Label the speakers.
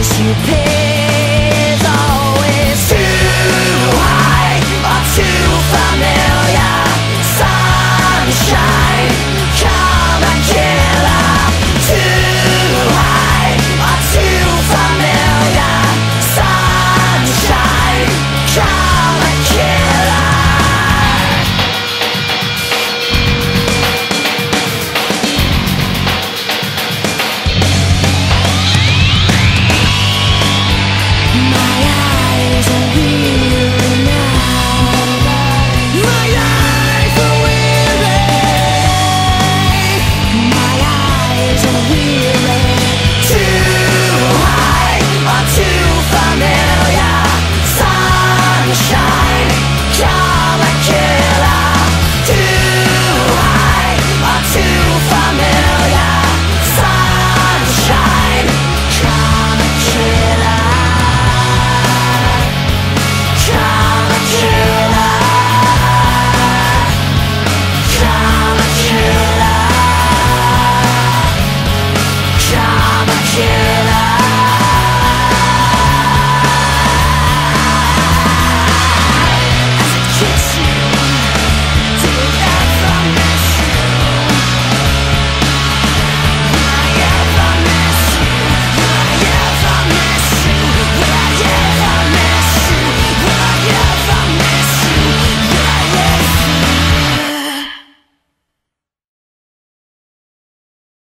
Speaker 1: price you pay